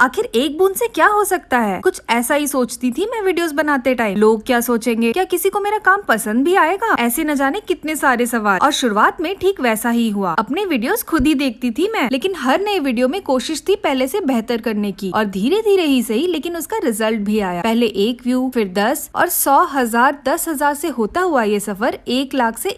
आखिर एक बूंद से क्या हो सकता है? कुछ ऐसा ही सोचती थी मैं वीडियोस बनाते टाइम लोग क्या सोचेंगे? क्या किसी को मेरा काम पसंद भी आएगा? ऐसे न जाने कितने सारे सवाल। और शुरुआत में ठीक वैसा ही हुआ। अपने वीडियोस खुद ही देखती थी मैं, लेकिन हर नए वीडियो में कोशिश थी पहले से बेहतर करने की। और धीरे धीरे ही सही, लेकिन उसका रिज़ल्ट भी आया। पहले एक व्यू फिर दस, और सौ हज़ार, दस हज़ार से होता हुआ ये सफ़र एक लाख से